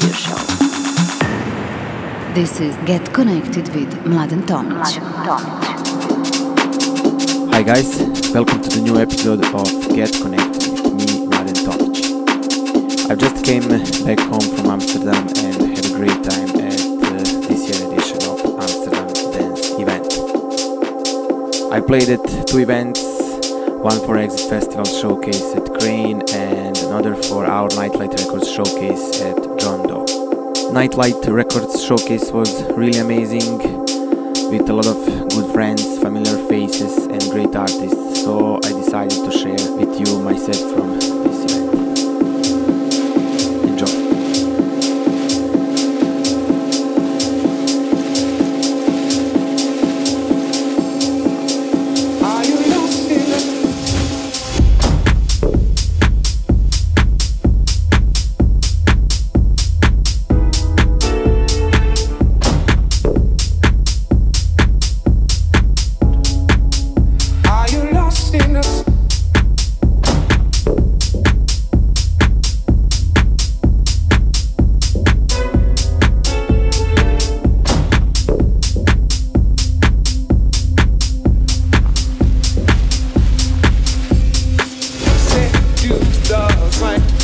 Radio show. This is Get Connected with Mladen Tomic. Hi guys, welcome to the new episode of Get Connected with me, Mladen Tomic. I just came back home from Amsterdam and had a great time at uh, this year edition of Amsterdam Dance event. I played at two events, one for Exit Festival showcase at Crane and another for our Nightlight Records showcase at John Doe. Nightlight Records showcase was really amazing with a lot of good friends, familiar faces, and great artists. So I decided to share with you my set from sounds like